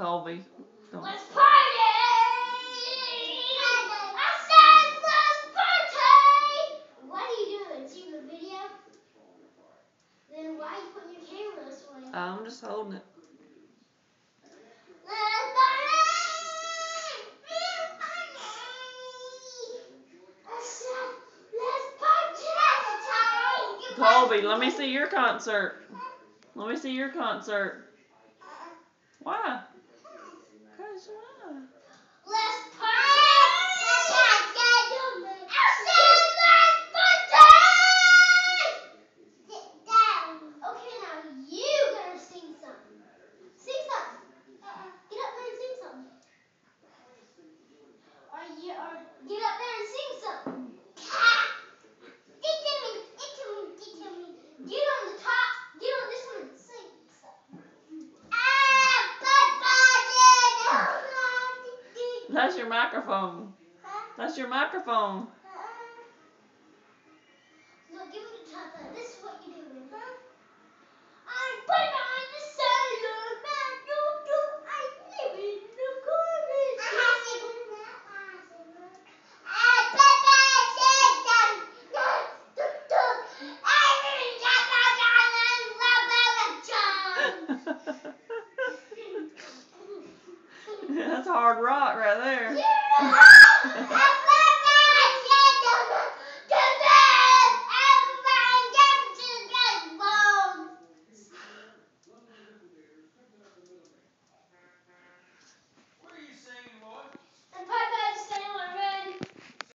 Colby. Don't. Let's party! I said let's party! What are you doing? See the video? Then why are you putting your camera this way? Ah, I'm just holding it. Let's party! I said let's party! Colby, let me see your concert. Let me see your concert. Why? Cause why? Let's party! I said let's party! Sit down. Okay, now you gotta sing something. Sing something. Get up there and sing something. Are you? Or get up there and sing some. Get me. Get me. Get me. Get on the top. Get on this one and sing. Ah, That's your microphone. That's your microphone. Look, give me the top of This is what you're doing, huh? I'm putting on the Sailor Man. You do. I live in the chorus. I That's hard rock right there. Yeah!